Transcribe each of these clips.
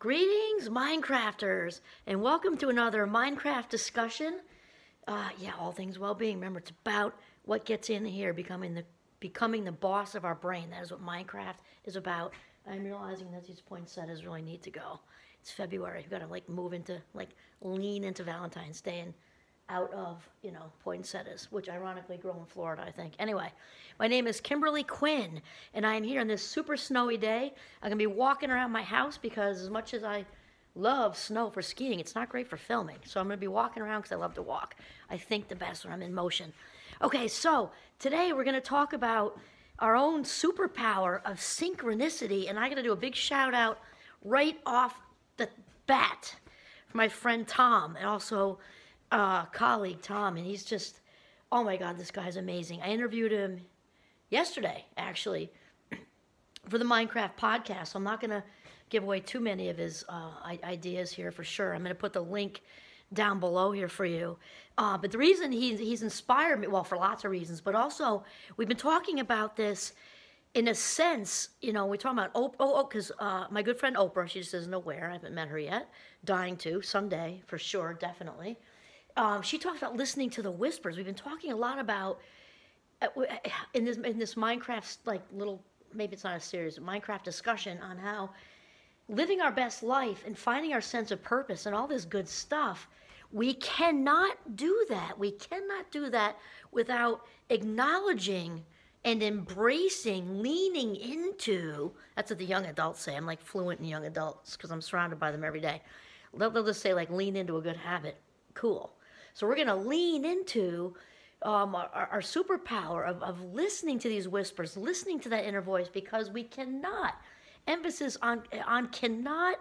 Greetings, Mindcrafters, and welcome to another Mindcraft discussion. Uh, yeah, all things well-being. Remember, it's about what gets in here, becoming the becoming the boss of our brain. That is what Mindcraft is about. I'm realizing that these poinsettias really need to go. It's February. We've got to like move into like lean into Valentine's Day and out of, you know, poinsettias, which ironically grow in Florida, I think. Anyway, my name is Kimberly Quinn, and I am here on this super snowy day. I'm going to be walking around my house because as much as I love snow for skiing, it's not great for filming. So I'm going to be walking around because I love to walk. I think the best when I'm in motion. Okay, so today we're going to talk about our own superpower of synchronicity, and I got to do a big shout out right off the bat for my friend Tom, and also uh, colleague, Tom, and he's just, oh my God, this guy's amazing. I interviewed him yesterday, actually, for the Mindcraft podcast. I'm not going to give away too many of his uh, ideas here for sure. I'm going to put the link down below here for you. Uh, but the reason he's, he's inspired me, well, for lots of reasons, but also we've been talking about this in a sense, you know, we're talking about Oprah, oh, because oh, uh, my good friend Oprah, she just isn't aware. I haven't met her yet. Dying to someday, for sure, definitely um, she talks about listening to the whispers. We've been talking a lot about uh, in this in this Mindcraft like little maybe it's not a series Mindcraft discussion on how living our best life and finding our sense of purpose and all this good stuff. We cannot do that. We cannot do that without acknowledging and embracing, leaning into. That's what the young adults say. I'm like fluent in young adults because I'm surrounded by them every day. They'll, they'll just say like lean into a good habit. Cool. So we're going to lean into um, our, our, superpower of, of listening to these whispers, listening to that inner voice, because we cannot, emphasis on, on cannot,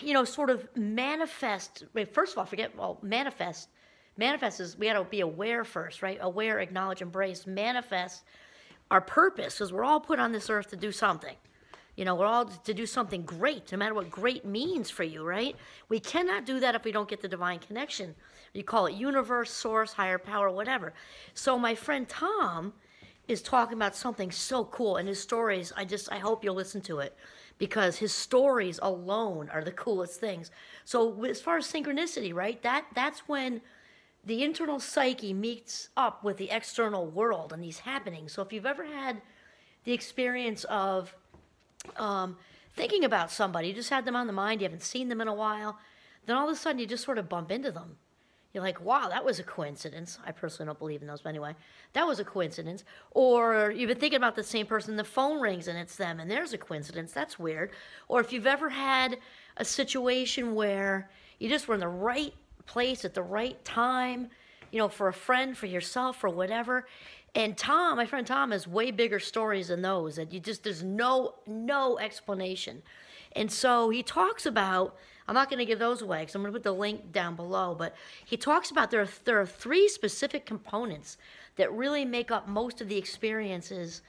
you know, sort of manifest. First of all, forget, well, manifest. Manifest is we got to be aware first, right? Aware, acknowledge, embrace, manifest our purpose, because we're all put on this earth to do something. You know, we're all to do something great, no matter what great means for you, right? We cannot do that if we don't get the divine connection. You call it universe, source, higher power, whatever. So my friend Tom is talking about something so cool and his stories, I just I hope you'll listen to it because his stories alone are the coolest things. So as far as synchronicity, right? That that's when the internal psyche meets up with the external world and these happenings. So if you've ever had the experience of um, thinking about somebody. You just had them on the mind. You haven't seen them in a while. Then all of a sudden, you just sort of bump into them. You're like, wow, that was a coincidence. I personally don't believe in those, but anyway, that was a coincidence. Or you've been thinking about the same person, the phone rings and it's them, and there's a coincidence. That's weird. Or if you've ever had a situation where you just were in the right place at the right time, you know, for a friend, for yourself, for whatever, and Tom, my friend Tom, has way bigger stories than those. That you just there's no no explanation. And so he talks about. I'm not going to give those away because I'm going to put the link down below. But he talks about there are, there are three specific components that really make up most of the experiences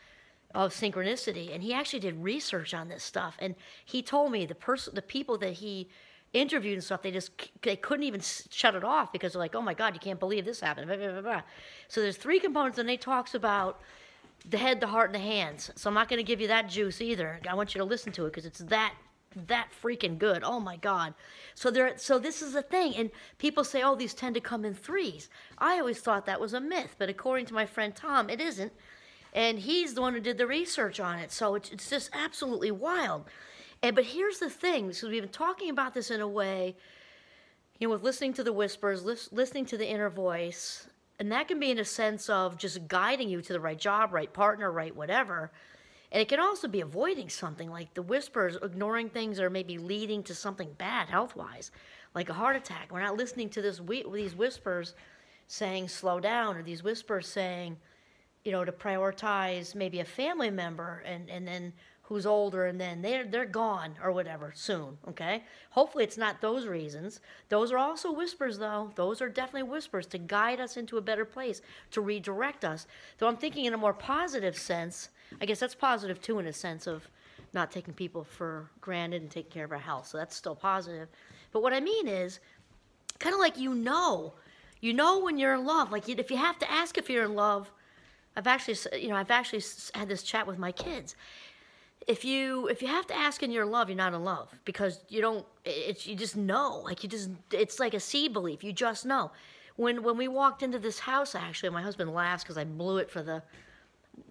of synchronicity. And he actually did research on this stuff. And he told me the person, the people that he interviewed and stuff, they just they couldn't even shut it off because they're like, oh my God, you can't believe this happened. Blah, blah, blah, so there's three components, and they talks about the head, the heart, and the hands. So I'm not going to give you that juice either. I want you to listen to it because it's that that freaking good. Oh my God. So there. So this is the thing, and people say, oh, these tend to come in threes. I always thought that was a myth, but according to my friend Tom, it isn't. And he's the one who did the research on it. So it's, it's just absolutely wild. And but here's the thing, because we've been talking about this in a way, you know, with listening to the whispers, listening to the inner voice, and that can be in a sense of just guiding you to the right job, right partner, right whatever. And it can also be avoiding something like the whispers, ignoring things or maybe leading to something bad health wise, like a heart attack. We're not listening to this these whispers saying slow down or these whispers saying, you know, to prioritize maybe a family member and, and then who's older and then they're they're gone or whatever soon okay? Hopefully it's not those reasons. Those are also whispers though. Those are definitely whispers to guide us into a better place to redirect us. Though i'm thinking in a more positive sense i guess that's positive too in a sense of not taking people for granted and taking care of our health so that's still positive. But what i mean is kind of like you know you know when you're in love. Like if you have to ask if you're in love i've actually you know i've actually had this chat with my kids if you if you have to ask in your love, you're not in love because you don't. It's you just know, like you just. It's like a seed belief. You just know. When when we walked into this house, actually, my husband laughs because I blew it for the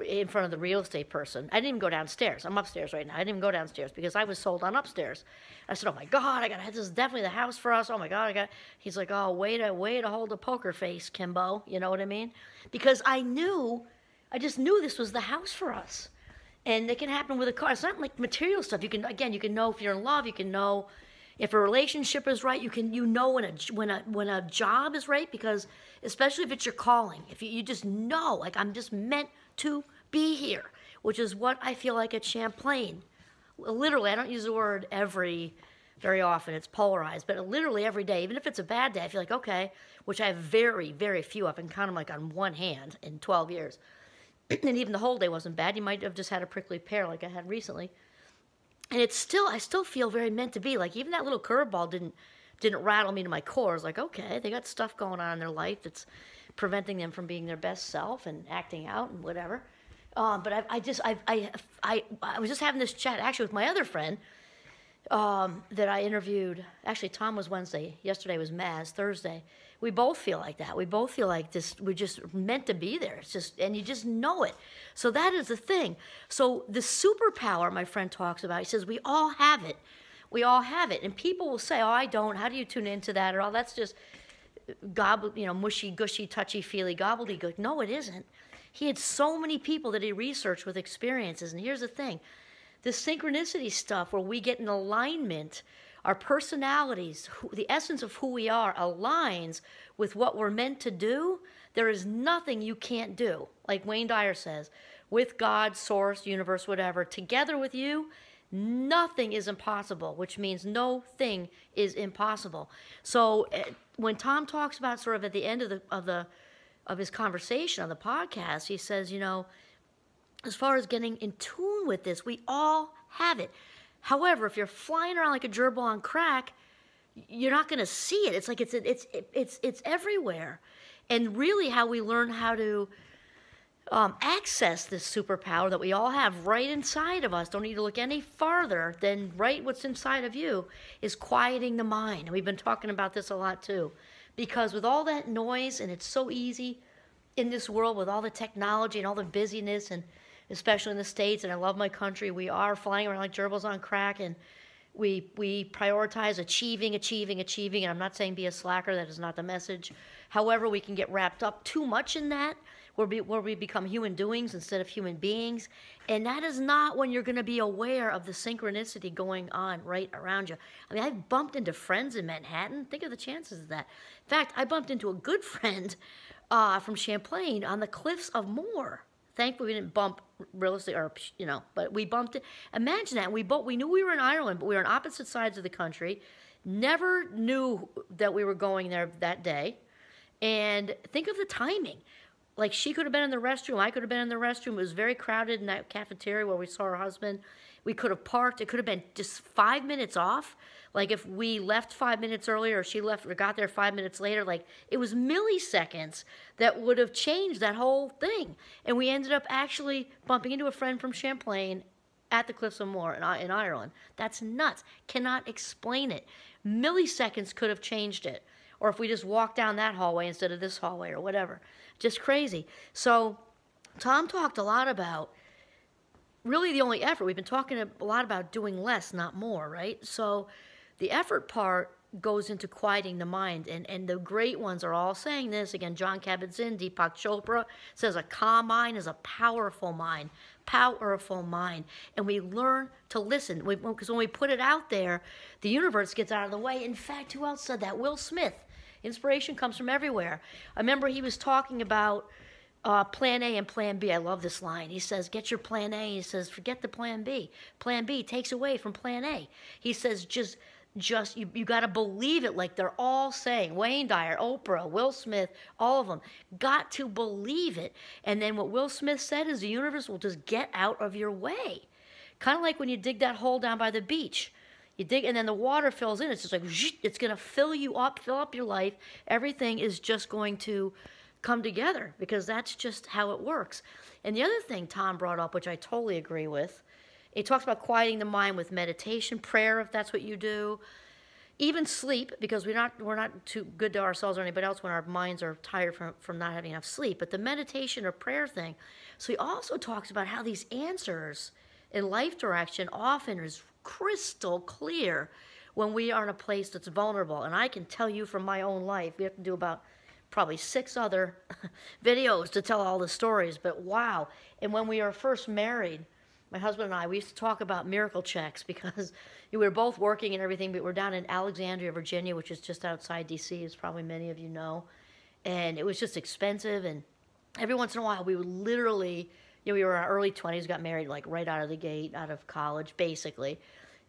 in front of the real estate person. I didn't even go downstairs. I'm upstairs right now. I didn't even go downstairs because I was sold on upstairs. I said, "Oh my God, I got this is definitely the house for us." Oh my God, I got. He's like, "Oh, way to way to hold a poker face, Kimbo." You know what I mean? Because I knew, I just knew this was the house for us, and it can happen with a car. It's not like material stuff. You can again, you can know if you're in love. You can know if a relationship is right. You can you know when a when a when a job is right because especially if it's your calling. If you, you just know, like I'm just meant to be here, which is what I feel like at Champlain. Literally, I don't use the word every very often. It's polarized, but literally every day, even if it's a bad day, I feel like, okay, which I have very, very few. I've been counting like on one hand in 12 years. and even the whole day wasn't bad. You might have just had a prickly pear like I had recently. And it's still, I still feel very meant to be. Like even that little curveball didn't didn't rattle me to my core. I was like, okay, they got stuff going on in their life that's preventing them from being their best self and acting out and whatever. Um, but I, I just, I, I, I, I was just having this chat actually with my other friend um, that I interviewed. Actually, Tom was Wednesday. Yesterday was Maz. Thursday. We both feel like that. We both feel like this. We're just meant to be there. It's just, and you just know it. So that is the thing. So the superpower my friend talks about. He says we all have it. We all have it. And people will say, "Oh, I don't." How do you tune into that? Or all that's just gobble, you know, mushy, gushy, touchy, feely gobbledygook. No, it isn't. He had so many people that he researched with experiences. And here's the thing the synchronicity stuff where we get in alignment, our personalities, who, the essence of who we are aligns with what we're meant to do. There is nothing you can't do. Like Wayne Dyer says, with God, source, universe, whatever, together with you, nothing is impossible, which means no thing is impossible. So eh, when Tom talks about sort of at the end of the of the of his conversation on the podcast, he says, you know, as far as getting in tune with this, we all have it. However, if you're flying around like a gerbil on crack, you're not going to see it. It's like it's it's it's it's everywhere. And really, how we learn how to um, access this superpower that we all have right inside of us, don't need to look any farther than right what's inside of you, is quieting the mind. And we've been talking about this a lot too. Because with all that noise, and it's so easy in this world with all the technology and all the busyness, and especially in the States, and I love my country, we are flying around like gerbils on crack, and we, we prioritize achieving, achieving, achieving. And I'm not saying be a slacker, that is not the message. However, we can get wrapped up too much in that where we, where we become human doings instead of human beings. And that is not when you're going to be aware of the synchronicity going on right around you. I mean, I've bumped into friends in Manhattan. Think of the chances of that. In fact, I bumped into a good friend uh, from Champlain on the cliffs of Moher. Thankfully, we didn't bump real estate, or you know, but we bumped it. Imagine that we both we knew we were in Ireland, but we were on opposite sides of the country. Never knew that we were going there that day, and think of the timing like she could have been in the restroom. I could have been in the restroom. It was very crowded in that cafeteria where we saw her husband. We could have parked. It could have been just five minutes off. Like if we left five minutes earlier or she left or got there five minutes later, like it was milliseconds that would have changed that whole thing. And we ended up actually bumping into a friend from Champlain at the Cliffs of Moher in, in Ireland. That's nuts. Cannot explain it. Milliseconds could have changed it. Or if we just walked down that hallway instead of this hallway or whatever. Just crazy. So, Tom talked a lot about really the only effort. We've been talking a lot about doing less, not more, right? So, the effort part goes into quieting the mind. And, and the great ones are all saying this. Again, John Kabat-Zinn, Deepak Chopra says a calm mind is a powerful mind. Powerful mind. And we learn to listen. Because when we put it out there, the universe gets out of the way. In fact, who else said that? Will Smith. Inspiration comes from everywhere. I remember he was talking about uh, plan A and plan B. I love this line. He says, Get your plan A. He says, Forget the plan B. Plan B takes away from plan A. He says, Just just you, you got to believe it like they're all saying wayne dyer oprah will smith all of them got to believe it and then what will smith said is the universe will just get out of your way kind of like when you dig that hole down by the beach you dig, and then the water fills in. It's just like it's going to fill you up, fill up your life. Everything is just going to come together because that's just how it works. And the other thing Tom brought up, which I totally agree with, It talks about quieting the mind with meditation, prayer, if that's what you do. Even sleep, because we're not we're not too good to ourselves or anybody else when our minds are tired from, from not having enough sleep. But the meditation or prayer thing. So he also talks about how these answers in life direction often is crystal clear when we are in a place that's vulnerable. And I can tell you from my own life, we have to do about probably six other videos to tell all the stories, but wow. And when we were first married, my husband and I, we used to talk about miracle checks because we were both working and everything, but we're down in Alexandria, Virginia, which is just outside DC, as probably many of you know. And it was just expensive. And every once in a while, we would literally, you know, we were in our early 20s, got married like right out of the gate, out of college, basically.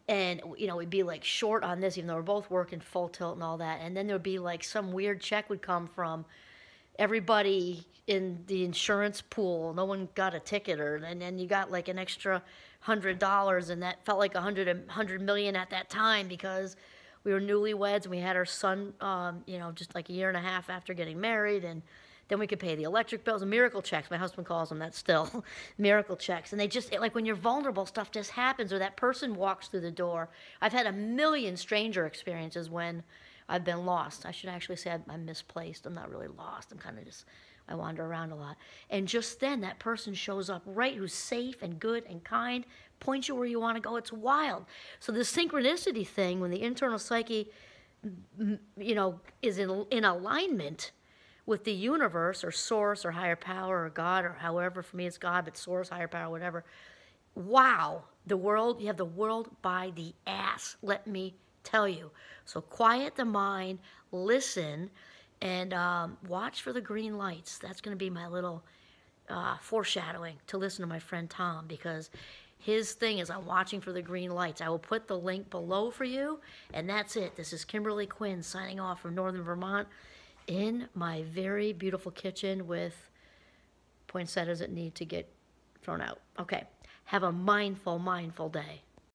And, you know, we'd be like short on this, even though we're both working full tilt and all that. And then there'd be like some weird check would come from everybody in the insurance pool. No one got a ticket, or and then you got like an extra hundred dollars, and that felt like a hundred hundred million at that time because we were newlyweds and we had our son, um, you know, just like a year and a half after getting married, and then we could pay the electric bills and miracle checks. My husband calls them that still, miracle checks. And they just like when you're vulnerable, stuff just happens, or that person walks through the door. I've had a million stranger experiences when I've been lost. I should actually say I'm misplaced. I'm not really lost. I'm kind of just, I wander around a lot. And just then, that person shows up right who's safe and good and kind, points you where you want to go. It's wild. So, the synchronicity thing, when the internal psyche, you know, is in, in alignment with the universe or source or higher power or God or however, for me it's God, but source, higher power, whatever. Wow, the world, you have the world by the ass. Let me tell you. So quiet the mind, listen, and um, watch for the green lights. That's going to be my little uh, foreshadowing to listen to my friend Tom because his thing is I'm watching for the green lights. I will put the link below for you, and that's it. This is Kimberly Quinn signing off from Northern Vermont in my very beautiful kitchen with poinsettias that need to get thrown out. Okay, have a mindful, mindful day.